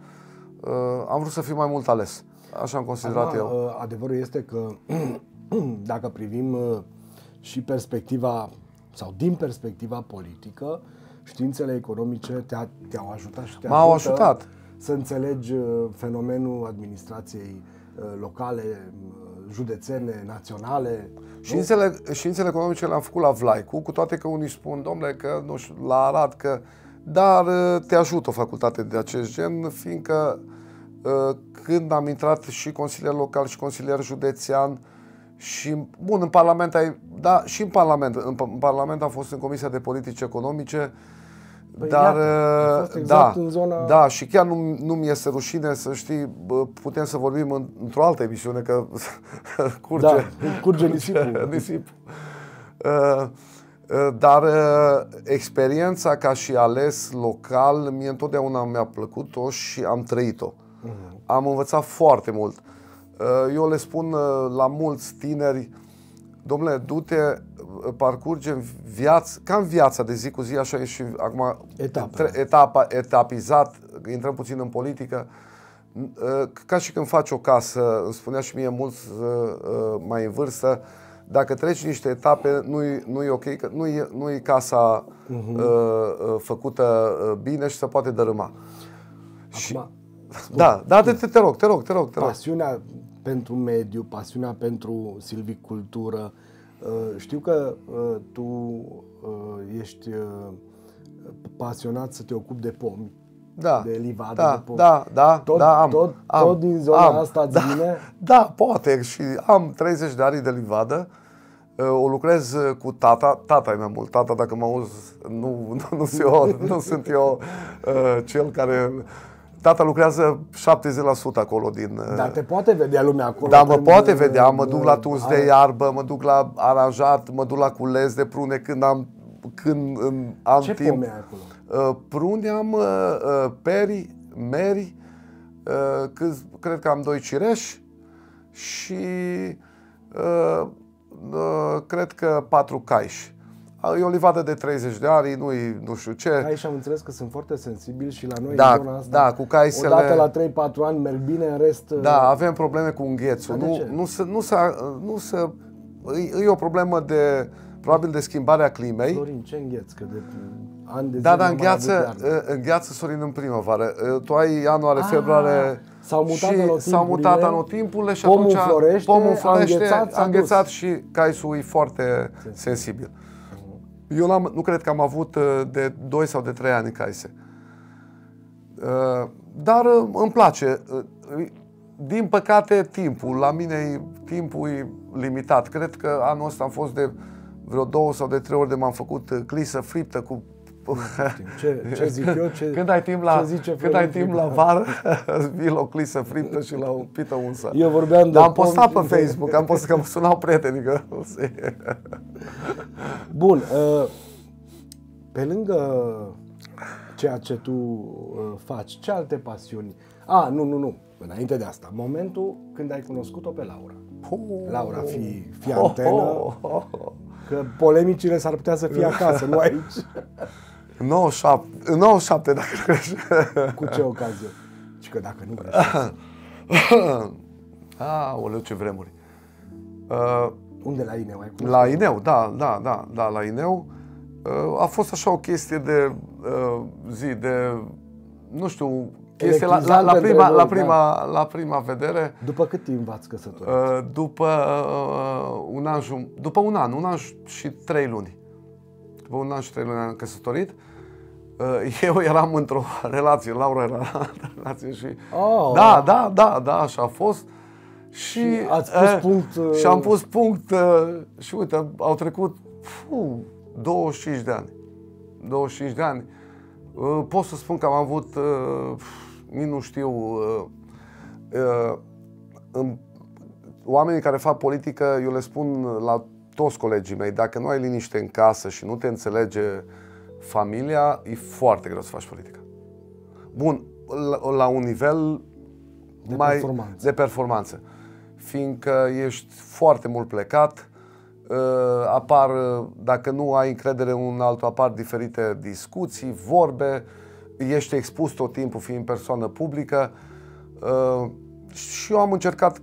am vrut să fiu mai mult ales. Așa am considerat Acum, eu. uh, Adevărul este că dacă privim uh, și perspectiva sau din perspectiva politică, științele economice te-a, te-au ajutat și te M-au ajută ajutat. să înțelegi uh, fenomenul administrației uh, locale, uh, județene, naționale. Științele, științele economice le-am făcut la Vlaicu, cu toate că unii spun, domnule, că nu știu, la Arad, că... Dar uh, te ajută o facultate de acest gen, fiindcă uh, când am intrat și consilier local și consilier județean și, bun, în Parlament ai... Da, și în Parlament. În, în Parlament am fost în Comisia de Politici Economice, Păi dar, iată, ai uh, fost exact da, în zona- da, și chiar nu, nu mi este rușine să știi, bă, putem să vorbim în, într-o altă emisiune, că curge, Da, curge nisipul. nisipul. Uh, uh, Dar uh, experiența ca și ales local, mie întotdeauna mi-a plăcut-o și am trăit-o. Am învățat foarte mult. Uh, Eu le spun uh, la mulți tineri, domnule, du-te, uh, parcurge în viață, ca în viața de zi cu zi, așa e și acum Etapele. tre- etapa, etapizat, intrăm puțin în politică, Uh, ca și când faci o casă, îmi spunea și mie mulți uh, uh, mai în vârstă, dacă treci niște etape, nu-i, nu-i ok, că nu-i, nu-i casa uh, uh, făcută uh, bine și se poate dărâma. Și, Acum, da, da, te, te, te rog, te rog, te rog, te rog. pasiunea pentru mediu, pasiunea pentru silvicultură. Uh, Știu că uh, tu uh, ești uh, pasionat să te ocupi de pomi, Da, de livadă, da, de pomi. da, da, Tot- da, am, tot- am, tot din zona asta îți da, vine? Da, poate și am 30 de ani de livadă. Uh, O lucrez uh, cu tata, tata e mai mult, tata dacă mă auzi, nu, nu, nu, sunt eu, nu sunt eu uh, cel care... Tata lucrează 70% acolo din... uh, Dar te poate vedea lumea acolo. da, mă când, poate uh, vedea, mă duc la uh, tuns are- de iarbă, mă duc la aranjat, mă duc la cules de prune când am, când în, am Ce timp. pomi ai acolo? Uh, prune am uh, uh, peri, meri, uh, câți, cred că am doi cireși și uh, uh, cred că patru caiși. Uh, E o livadă de 30 de ani, nu nu știu ce. Aici am înțeles că sunt foarte sensibili și la noi Da, în zona asta. da, cu caisele- Odată la 3-4 ani merg bine, în rest... uh, Da, avem probleme cu înghețul. Dar de Nu, ce? nu să, nu să, nu să, e, e o problemă de, probabil de schimbarea climei. Florin, ce îngheț? Că de ani de Da, zile dar n-am mai avut îngheață, iarnă. îngheață Sorin în primăvară. Tu ai ianuarie, Ah, februarie s-au mutat și anotimpurile, s-au mutat anotimpurile și pomul atunci florește, pomul a florește, înghețat, s-a a înghețat dus. și caisul e foarte sensibil. Eu n-am, nu cred că am avut uh, de 2 sau de 3 ani caise. Uh, Dar uh, îmi place. Uh, Din păcate, timpul. La mine e- timpul e limitat. Cred că anul ăsta am fost de vreo două sau de trei ori de m-am făcut uh, clisă friptă cu Ce, ce zic eu? Ce, când ai timp la, ce zice când ai Florin timp la Fică? vară, îți vii la o clisă friptă și la o pită unsă. Eu vorbeam de Dar am postat pe pomi și de- Facebook, am postat că mă sunau prietenii că nu se... Bun, uh, pe lângă ceea ce tu uh, faci, ce alte pasiuni? A, nu, nu, nu. Înainte de asta, momentul când ai cunoscut-o pe Laura. Laura, fi, fi antenă, că polemicile s-ar putea să fie acasă, nu aici. 97, 97 dacă crești. Cu ce ocazie? Și că dacă nu vrei. Aoleu, ce vremuri. Uh, Unde la Ineu ai cunoscut? La Ineu, da, da, da, da, la Ineu. Uh, A fost așa o chestie de uh, zi, de, nu știu, chestie la, la, la, Electrizantă prima, între la, voi, prima, la prima vedere. După cât timp v-ați căsătorit? Uh, După uh, un an, jum- după un an, un an și trei luni. După un an și trei luni am căsătorit. Uh, eu eram într-o relație, Laura era într-o relație și... Oh. Da, da, da, da, așa a fost. Și, Și ați pus punct, uh, Și am pus punct uh, și uite, au trecut fu, 25 de ani. 25 de ani. Uh, pot să spun că am avut, uh, nici nu știu, uh, uh, în, oamenii care fac politică, eu le spun la toți colegii mei, dacă nu ai liniște în casă și nu te înțelege familia, e foarte greu să faci politică. Bun, la, la un nivel De mai performanță. de performanță. Fiindcă ești foarte mult plecat, uh, apar, uh, dacă nu ai încredere în un altul, apar diferite discuții, vorbe, ești expus tot timpul fiind persoană publică. Uh, Și eu am încercat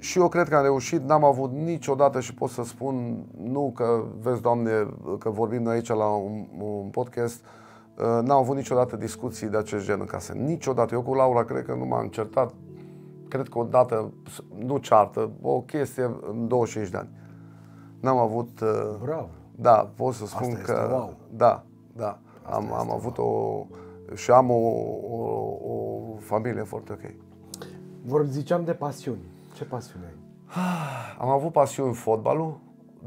și eu cred că am reușit, n-am avut niciodată și pot să spun, nu că, vezi, Doamne, că vorbim noi aici la un, un podcast, uh, n-am avut niciodată discuții de acest gen în casă. Niciodată. Eu cu Laura cred că nu m-am certat, cred că o dată, nu ceartă, o chestie în 25 de ani. N-am avut... uh, Bravo. Da, pot să spun Asta este că... wow. Da, da. Am, am avut o... Și am o, o, o familie foarte ok. Vor ziceam de pasiuni. Ce pasiune ai? Am avut pasiuni fotbalul,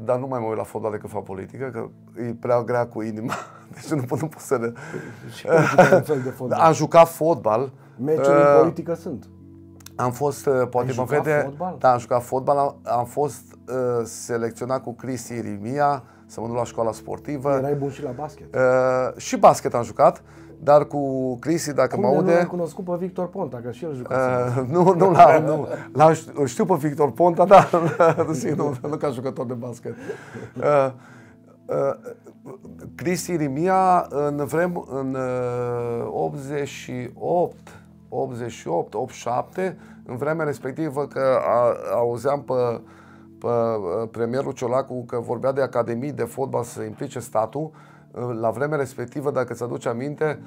dar nu mai mă uit la fotbal decât fac politică, că e prea grea cu inima. Deci nu pot, nu pot să... Ne... Și politica e un fel de fotbal. Am jucat fotbal. Meciuri Uh, în politică sunt. Am fost, uh, poate Ai mă jucat vede... fotbal? Da, am jucat fotbal. Am, am fost uh, selecționat cu Cristi Irimia să mă duc la școala sportivă. Erai bun și la basket. Uh, și basket am jucat, dar cu Cristi, dacă Cum mă de nu l-ai aude... cunoscut pe Victor Ponta, că și el juca. Uh, nu, nu, la, nu, la, știu, știu pe Victor Ponta, dar nu, nu ca jucător de basket. Uh, uh, Cristi Rimia în vrem în uh, 88, 88, 87, în vremea respectivă că a, auzeam pe, pe uh, premierul Ciolacu că vorbea de academii de fotbal să se implice statul, uh, la vremea respectivă, dacă ți aduci aminte,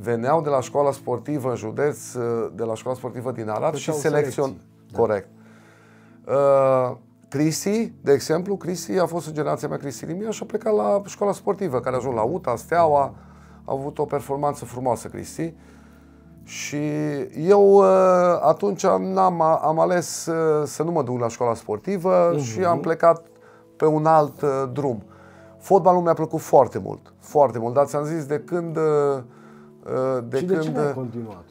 veneau de la școala sportivă în județ, uh, de la școala sportivă din Arad și Făceau selecțion. selecții, da. Corect. Uh, Cristi, de exemplu, Cristi a fost în generația mea, Cristi Limiaș, și a plecat la școala sportivă, care a ajuns la UTA, Steaua, a avut o performanță frumoasă, Cristi. Și eu uh, atunci n-am, am ales uh, să nu mă duc la școala sportivă și am plecat pe un alt uh, drum. Fotbalul mi-a plăcut foarte mult, foarte mult, dar ți-am zis de când... uh, uh, De și de ce când, n-ai continuat?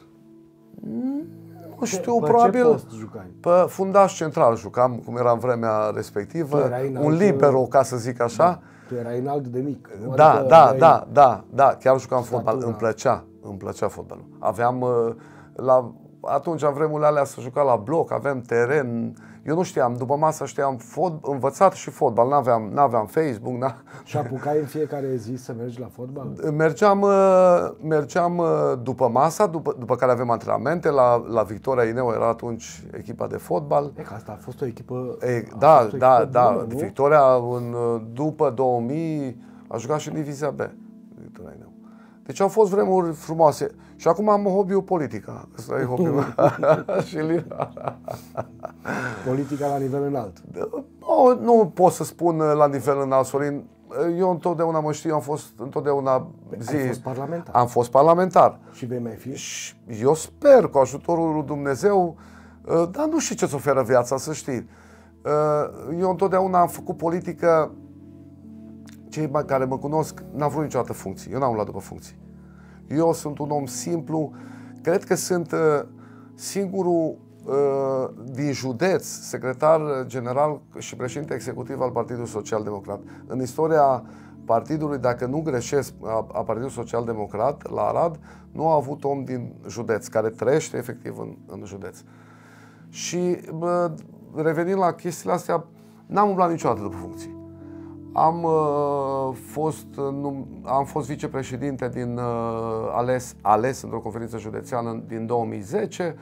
nu știu, pe probabil... ce post jucai? Pe fundaș central jucam, cum era în vremea respectivă, Tu erai înalt, un libero, ca să zic așa. Tu erai înalt de mic. Da, Adică da, aveai- da, da, da, chiar jucam fotbal, Statura. îmi plăcea, îmi plăcea fotbalul. Aveam, uh, la, atunci, în vremurile alea, să juca la bloc, aveam teren, eu nu știam, după masă știam fot, învățat și fotbal, n-aveam, n-aveam Facebook, n Și apucai în fiecare zi să mergi la fotbal? Mergeam, uh, mergeam uh, după masa, după, după care aveam antrenamente, la, la Victoria Ineu era atunci echipa de fotbal. E că asta a fost o echipă... E, a da, fost o da, echipă da. bună, nu? Victoria în, după 2000 a jucat și în Divizia B. Victoria Ineu. Deci au fost vremuri frumoase. Și acum am hobby-ul politica. Asta e hobby-ul. și lira. Politica la nivel înalt. Nu, nu pot să spun la nivel înalt, Sorin. Eu întotdeauna mă știu, am fost întotdeauna zi. Ai fost parlamentar. Am fost parlamentar. Și vei mai fi? Și eu sper, cu ajutorul lui Dumnezeu, uh, dar nu știu ce-ți oferă viața, să știi. Uh, Eu întotdeauna am făcut politică, cei mai- care mă cunosc n-au vrut niciodată funcții. Eu n-am luat după funcții. Eu sunt un om simplu, cred că sunt uh, singurul uh, din județ, secretar general și președinte executiv al Partidului Social Democrat. În istoria partidului, dacă nu greșesc, a, a Partidului Social Democrat la Arad, nu a avut om din județ care trăiește efectiv în, în județ. Și bă, revenind la chestiile astea, n-am umblat niciodată după funcții. Am uh, fost num, am fost vicepreședinte din uh, ales ales într-o conferință județeană din 2010,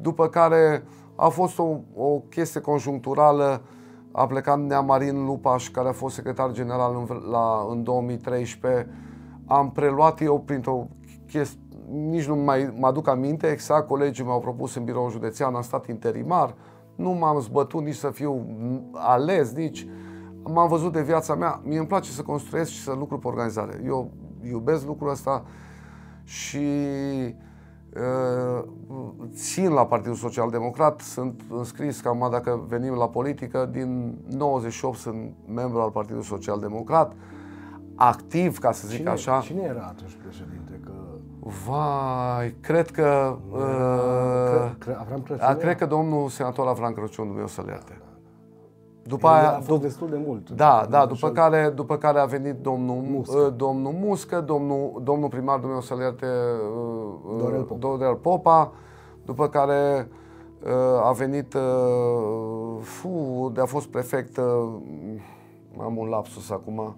după care a fost o, o chestie conjuncturală a plecat Nea Marin Lupaș, care a fost secretar general în, vr- la, în 2013. Am preluat eu printr-o chestie, nici nu mai mă aduc aminte exact, colegii mi-au propus în birou județean, am stat interimar, nu m-am zbătut nici să fiu ales, nici m-am văzut de viața mea. Mie îmi place să construiesc și să lucru pe organizare. Eu iubesc lucrul ăsta și uh, țin la Partidul Social Democrat, sunt înscris cam dacă venim la politică, din 98 sunt membru al Partidului Social Democrat, activ, ca să zic Cine, așa. cine era atunci președinte? Că Vai, cred că... Uh, cre, cre, Avram Crăciun a, era? cred că domnul senator Avram Crăciun, Dumnezeu să-l ierte. După El aia, a fost după, destul de mult. da, da, Așa- după care, după care a venit domnul Muscă. Muscă, domnul, Muscă domnul, domnul primar, Dumnezeu să-l ierte, uh, Dorel Popa. Dorel Popa, după care uh, a venit, uh, fu, de a fost prefect, uh, am un lapsus acum, Uh,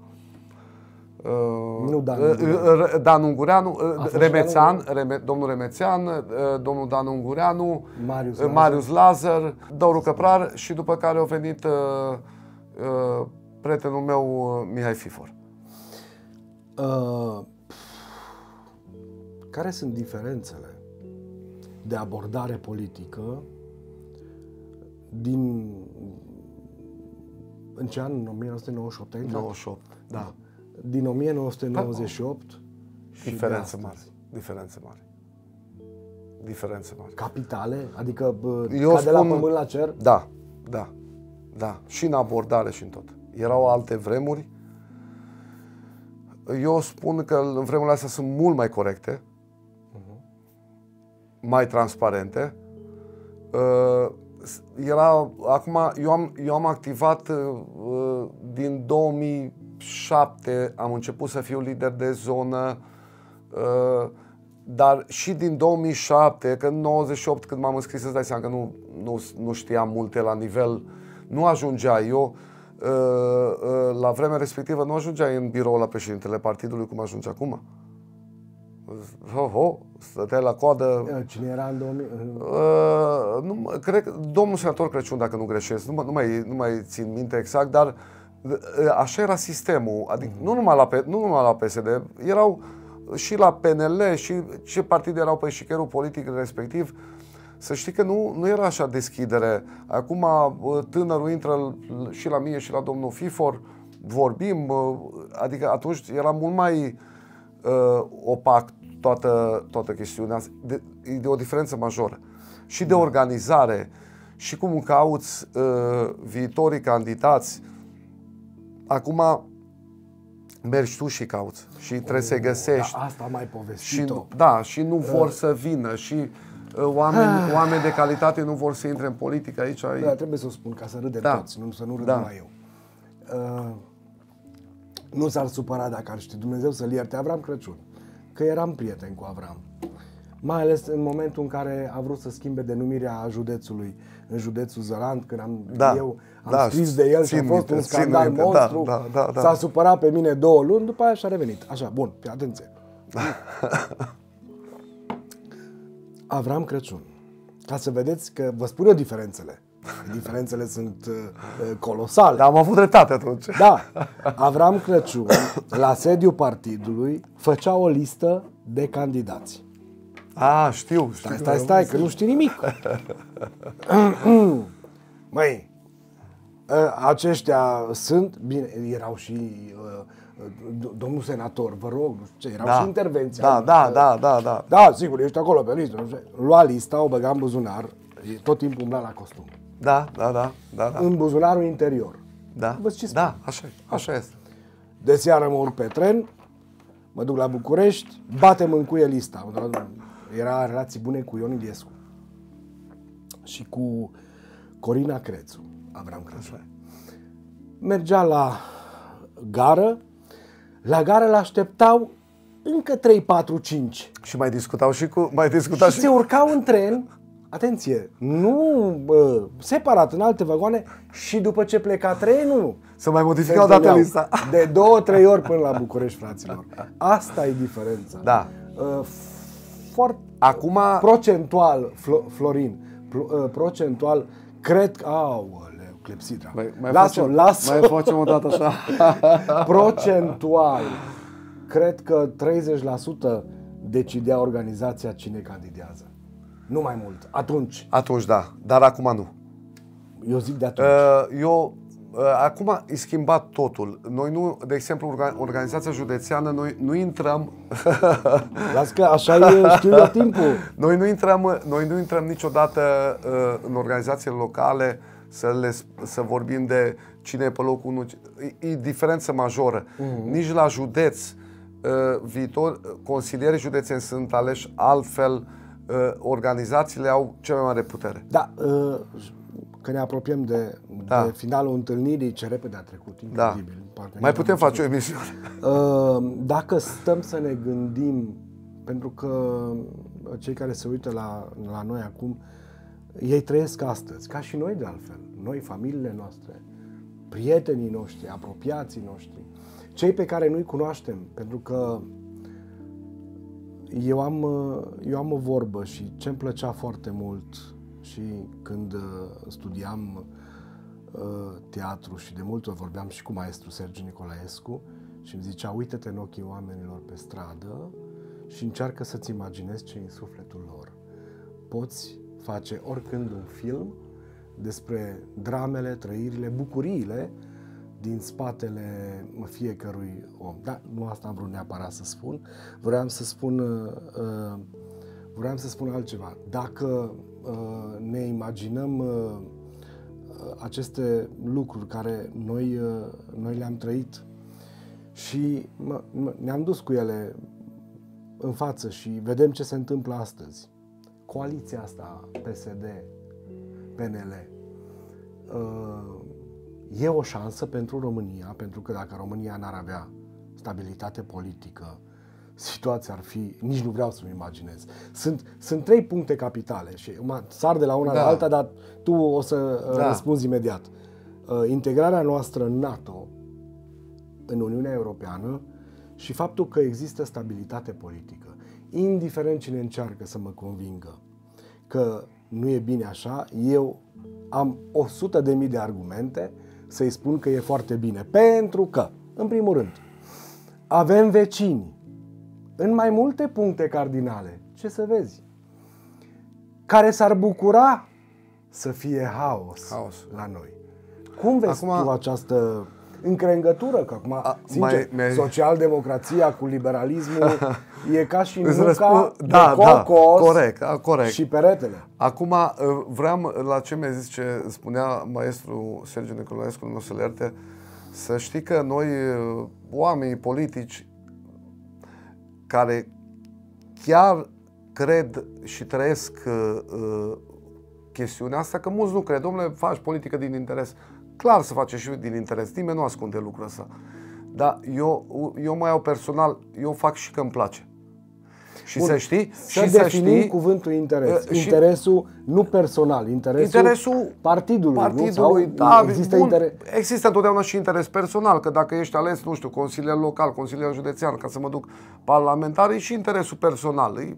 Nu Dan uh, Ungureanu. uh, Dan Ungureanu, uh, fost și Remețean, Dan Reme, domnul Remețean, uh, domnul Dan Ungureanu, Marius uh, Lazar. Marius Lazar, Doru Căprar și după care a venit uh, uh, prietenul meu uh, Mihai Fifor. Uh, care sunt diferențele de abordare politică din în ce an? În 1998? ai intrat? 98. Da. Din 1998 și Diferențe de mari. astăzi. Diferențe mari. Diferențe mari. Capitale? Adică bă, Eu ca de la spun- pământ la cer? Da, da, da. Și în abordare și în tot. Erau alte vremuri. Eu spun că în vremurile astea sunt mult mai corecte, mai transparente. Uh, Era, acum, eu am, eu am activat uh, din 2007, am început să fiu lider de zonă, uh, dar și din 2007, că în 98 când m-am înscris, îți dai seama că nu, nu, nu știam multe la nivel, nu ajungea eu, uh, uh, la vremea respectivă nu ajungeai în birou la președintele partidului cum ajunge acum. Ho, ho, stăteai la coadă, Uh, Cine era în 2000? Uh, Uh, nu, mă- cred că domnul senator Crăciun, dacă nu greșesc, nu, mă- nu, mai, nu mai țin minte exact, dar uh, așa era sistemul. Adică nu, numai la, P- nu numai la PSD, erau și la PNL și ce partide erau pe șicherul politic respectiv. Să știi că nu, nu era așa deschidere. Acum uh, tânărul intră l- și la mine și la domnul Fifor, vorbim, uh, adică atunci era mult mai uh, opac toată, toată chestiunea asta. De, e de o diferență majoră. Și de organizare, și cum cauți uh, viitorii candidați. Acum mergi tu și cauți și trebuie să-i găsești. da, asta am mai Și, povestit-o. da, și nu vor să vină și uh, oameni, oameni de calitate nu vor să intre în politică aici. Da, e- trebuie să o spun ca să râdem Da. toți, nu să nu râd Da. numai eu. Uh, nu s-ar supăra dacă ar ști Dumnezeu să-l ierte Avram Crăciun, că eram prieten cu Avram. Mai ales în momentul în care a vrut să schimbe denumirea județului în județul Zărand, când am, Da. eu am Da, scris de el și a țin fost minte, un țin scandal minte, da, monstru, da, da, da. s-a supărat pe mine două luni, după aia și-a revenit. Așa, bun, fii atenție. Avram Crăciun. Ca să vedeți că vă spun eu diferențele. Diferențele sunt uh, uh, colosale. Dar am avut dreptate atunci. Da, Avram Crăciun, la sediul partidului, făcea o listă de candidați. A, știu, știu. Stai, stai, stai, că nu știi nimic. Măi, ă, aceștia sunt, bine, erau și ă, do- domnul senator, vă rog, nu știu ce, erau Da. și intervenții. Da, da, da, da, da. Da, sigur, ești acolo pe listă. Nu știu. ce. Lua lista, o băga în buzunar, e tot timpul umbla la costum. Da, da, da, da, da. În buzunarul interior. Da, Vă ce da, așa, e, așa este. De seară mă urc pe tren, mă duc la București, batem în cuie lista. Era relații bune cu Ion Iliescu și cu Corina Crețu, Avram Crăciun. Mergea la gară, la gară l-așteptau încă 3, 4, 5. Și mai discutau și cu, mai discutau Și și, se urcau în tren, atenție, nu bă, separat în alte vagoane și după ce pleca trenul, să mai se modificau dată întâlneau lista. De două, trei ori până la București, fraților. Asta e diferența. Da. Uh, Foarte Acum, procentual, Flo- Florin, pro- uh, procentual, cred că... Aoleu, clepsidra. mai, mai, Lasă-o, facem, lasă mai facem o dată așa. Procentual, cred că 30% decidea organizația cine candidează. Nu mai mult. Atunci. Atunci da, dar acum nu. Eu zic de atunci. Uh, Eu acum e schimbat totul. Noi nu, de exemplu, organizația județeană, noi nu intrăm... Las că așa e, știu eu timpul. Noi nu intrăm, noi nu intrăm niciodată uh, în organizațiile locale să, le, să vorbim de cine e pe locul 1. E, e diferență majoră. Mm-hmm. Nici la județ, uh, viitor, consilierii județeni sunt aleși altfel, organizațiile au cea mai mare putere. Da, că ne apropiem de, da. de finalul întâlnirii, ce repede a trecut, da. incredibil. Da. Mai putem face o emisiune. Uh, dacă stăm să ne gândim, pentru că cei care se uită la, la noi acum, ei trăiesc astăzi, ca și noi de altfel, noi, familiile noastre, prietenii noștri, apropiații noștri, cei pe care nu-i cunoaștem, pentru că eu am, eu am o vorbă și ce-mi plăcea foarte mult și când uh, studiam uh, teatru și de multe ori vorbeam și cu maestru Sergiu Nicolaescu și îmi zicea, uite-te în ochii oamenilor pe stradă și încearcă să-ți imaginezi ce în sufletul lor. Poți face oricând un film despre dramele, trăirile, bucuriile din spatele fiecărui om. Da, nu asta am vrut neapărat să spun. Vreau să spun, uh, vreau să spun altceva. Dacă Uh, ne imaginăm uh, uh, aceste lucruri care noi, noi le-am trăit și ne-am dus cu ele în față și vedem ce se întâmplă astăzi. Coaliția asta PSD, PNL, e o șansă pentru România, pentru că dacă România n-ar avea stabilitate politică, situația ar fi, nici nu vreau să-mi imaginez. Sunt, sunt trei puncte capitale și mă sar de la una da. la alta, dar tu o să uh, da. răspunzi imediat. Uh, integrarea noastră în NATO, în Uniunea Europeană și faptul că există stabilitate politică. Indiferent cine încearcă să mă convingă că nu e bine așa, eu am 100 de mii de argumente să-i spun că e foarte bine. Pentru că, în primul rând, avem vecini în mai multe puncte cardinale, ce să vezi, care s-ar bucura să fie haos, haos. la noi. Cum vezi acum, tu această încrengătură? Că acum, a, sincer, mai, socialdemocrația cu liberalismul e ca și nuca răspund, da, de da, cocos da, corect, corect. și peretele. Acum, uh, vreau, la ce mi-a zis ce spunea maestru Sergiu Nicolaescu, nu să le să știi că noi, uh, oamenii politici, care chiar cred și trăiesc uh, uh, chestiunea asta, că mulți nu cred. Domnule, faci politică din interes. Clar să face și din interes. Nimeni nu ascunde lucrul ăsta. Dar eu, eu mai iau personal, eu fac și că îmi place. Și Bun, să știi, să și să știi cuvântul interes. Uh, interesul nu personal, interesul, interesul partidului. partidului nu? Sau da, există, bun, interes... există întotdeauna și interes personal, că dacă ești ales, nu știu, consilier local, consilier județean, ca să mă duc parlamentar, e și interesul personal. E,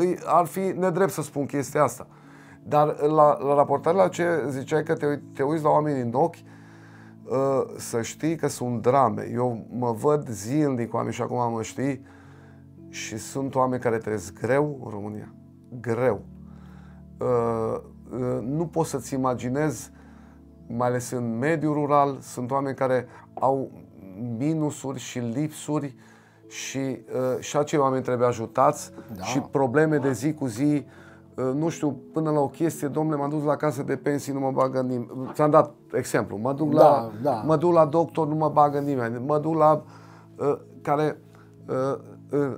e, ar fi nedrept să spun chestia asta. Dar la, la raportare la ce ziceai că te, te uiți la oameni în ochi, uh, să știi că sunt drame. Eu mă văd zilnic cu oameni și acum mă știi, și sunt oameni care trăiesc greu în România. Greu. Uh, uh, nu poți să-ți imaginezi, mai ales în mediul rural, sunt oameni care au minusuri și lipsuri și, uh, și acei oameni trebuie ajutați da. și probleme de zi cu zi. Nu știu, până la o chestie, domnule, m-am dus la casă de pensii, nu mă bagă nimeni. Ți-am dat exemplu. Mă duc, da, la, da. mă duc la doctor, nu mă bagă nimeni. Mă duc la... Uh, care uh,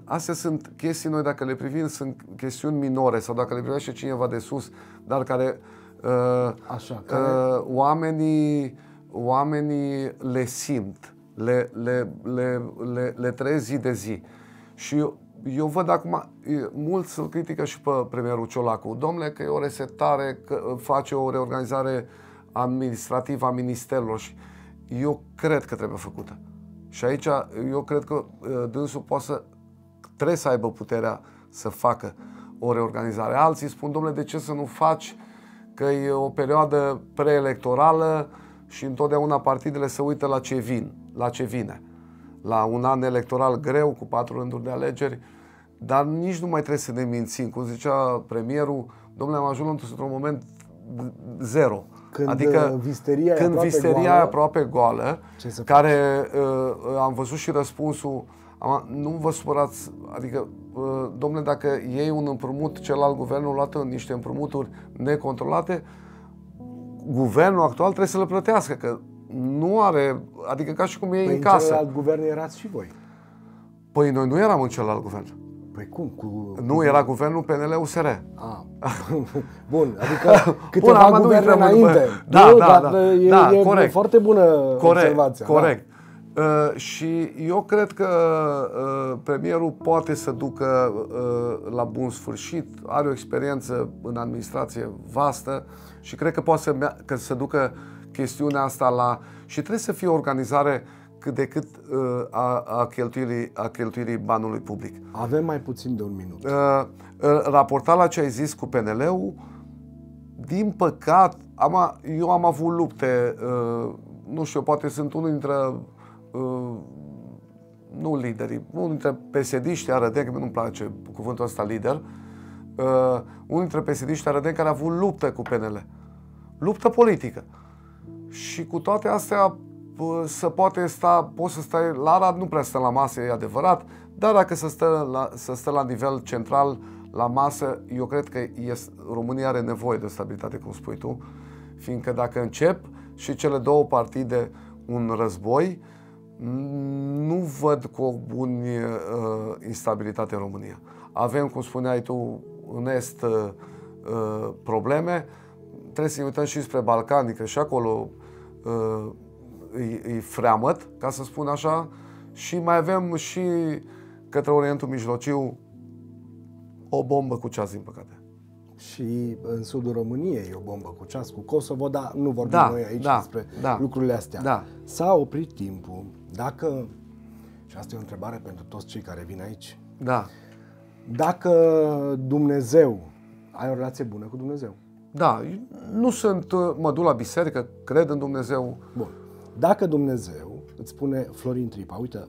astea sunt chestii noi, dacă le privim, sunt chestiuni minore sau dacă le privește cineva de sus, dar care, uh, Așa, care... Uh, oamenii, oamenii le simt, le, le, le, le, le trăiesc zi de zi. Și eu, eu văd acum, mulți îl critică și pe premierul Ciolacu. Domnule, că e o resetare, că face o reorganizare administrativă a ministerilor și eu cred că trebuie făcută. Și aici eu cred că uh, dânsul poate să trebuie să aibă puterea să facă o reorganizare. Alții spun, domnule, de ce să nu faci că e o perioadă preelectorală și întotdeauna partidele se uită la ce vin, la ce vine. La un an electoral greu, cu patru rânduri de alegeri, dar nici nu mai trebuie să ne mințim. Cum zicea premierul, domnule, am ajuns într-un moment zero. Când adică uh, visteria e când aproape visteria goală, e aproape goală, Ce să care uh, am văzut și răspunsul, am, nu vă supărați, adică, uh, domnule, dacă iei un împrumut, celălalt guvernul luat în niște împrumuturi necontrolate, guvernul actual trebuie să le plătească, că nu are, adică ca și cum e Păi în în casă. celălalt guvern erați și voi. Păi noi nu eram în celălalt guvern. Păi cum? Cu... Nu, era guvernul PNL-USR. A. Bun, adică câteva acum nu guverne intrăm în- înainte. Da, nu, da, dar da. E, Da, e corect. foarte bună Corect, observația. corect. Uh, și eu cred că uh, premierul poate să ducă uh, la bun sfârșit, are o experiență în administrație vastă și cred că poate să, mea- că să ducă chestiunea asta la... Și trebuie să fie o organizare cât de cât uh, a, a, cheltuirii, a cheltuirii banului public. Da. Avem mai puțin de un minut. Uh, uh, raportat la ce ai zis cu PNL-ul, din păcat, am, eu am avut lupte, uh, nu știu, poate sunt unul dintre, uh, nu liderii, unul dintre pesediști arădeni, că nu-mi place cuvântul ăsta lider, uh, unul dintre pesediști arădeni care a avut luptă cu PNL. Luptă politică. Și cu toate astea pă, să poate sta, poți să stai, la Arad nu prea stă la masă, e adevărat, dar dacă să stă la, să stă la nivel central la masă, eu cred că este, România are nevoie de stabilitate, cum spui tu, fiindcă dacă încep și cele două partide un război, nu văd cu buni uh, instabilitate în România. Avem, cum spuneai tu, în Est uh, uh, probleme, trebuie să ne uităm și spre Balcani, că și acolo uh, e, e freamăt, ca să spun așa, și mai avem și către Orientul Mijlociu o bombă cu ceas, din păcate. Și în sudul României e o bombă cu ceas, cu Kosovo, dar nu vorbim Da, noi aici da, despre da. lucrurile astea. Da. S-a oprit timpul. Dacă, și asta e o întrebare pentru toți cei care vin aici, Da, dacă Dumnezeu, ai o relație bună cu Dumnezeu? da, nu sunt, uh, mă duc la biserică, cred în Dumnezeu, Bun. Dacă Dumnezeu îți spune Florin Tripa, uite,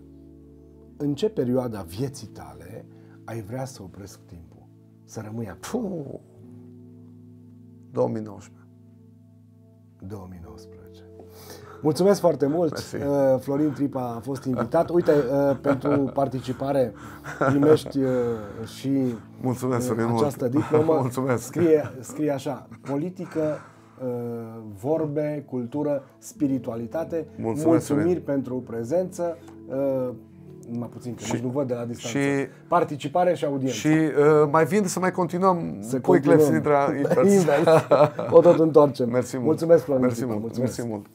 în ce perioada vieții tale ai vrea să opresc timpul? Să rămâi acolo? Puh, 2019. 2019. Mulțumesc foarte mult. Mersi. Uh, Florin Tripa a fost invitat. Uite, uh, pentru participare primești uh, și Mulțumesc, uh, Sorin, mult. această diplomă. Mulțumesc. Scrie, scrie așa, politică, uh, vorbe, cultură, spiritualitate. Mulțumesc, Mulțumiri Sorin. pentru prezență. Uh, numai puțin, că Și- nici nu văd de la distanță. și- Participare și audiență. Și uh, mai vin să mai continuăm să pui continuăm. clepsidra invers. Invers. O tot întoarcem. Mersi mult. Mulțumesc, Florin Mersi Tripa, mult. Mulțumesc. Mersi mult.